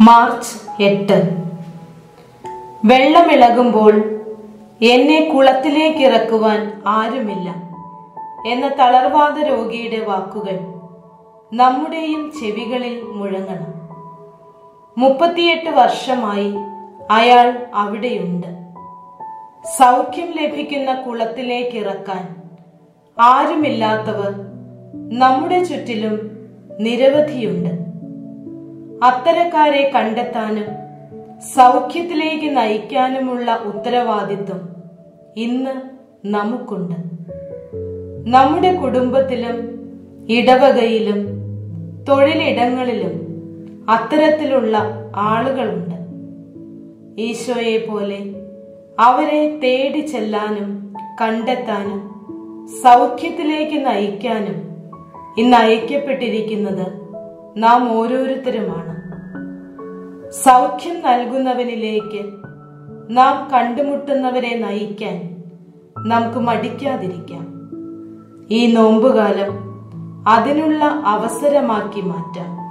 March എട്ട്. വെള്ളമിളകുമ്പോൾ എന്നെ കുളത്തിലേക്ക് ഇറക്കുവാൻ ആരുമില്ല എന്ന തളർവാദ രോഗിയുടെ വാക്കുകൾ നമ്മുടെയും ചെവികളിൽ മുഴങ്ങണം. മുപ്പത്തിയെട്ട് വർഷമായി അയാൾ അവിടെയുണ്ട്. സൗഖ്യം ലഭിക്കുന്ന കുളത്തിലേക്ക് ഇറക്കാൻ ആരുമില്ലാത്തവർ നമ്മുടെ ചുറ്റിലും നിരവധിയുണ്ട്. അത്തരക്കാരെ കണ്ടെത്താനും സൗഖ്യത്തിലേക്ക് നയിക്കാനുമുള്ള ഉത്തരവാദിത്വം ഇന്ന് നമുക്കുണ്ട്. നമ്മുടെ കുടുംബത്തിലും ഇടവകയിലും തൊഴിലിടങ്ങളിലും അത്തരത്തിലുള്ള ആളുകളുണ്ട്. ഈശോയെ പോലെ അവരെ തേടി ചെല്ലാനും കണ്ടെത്താനും സൗഖ്യത്തിലേക്ക് നയിക്കാനും ഇന്ന് അയക്കപ്പെട്ടിരിക്കുന്നത് നാം ഓരോരുത്തരുമാണ്. സൗഖ്യം നൽകുന്നവനിലേക്ക് നാം കണ്ടുമുട്ടുന്നവരെ നയിക്കാൻ നമുക്ക് മടിക്കാതിരിക്കാം. ഈ നോമ്പുകാലം അതിനുള്ള അവസരമാക്കി മാറ്റാം.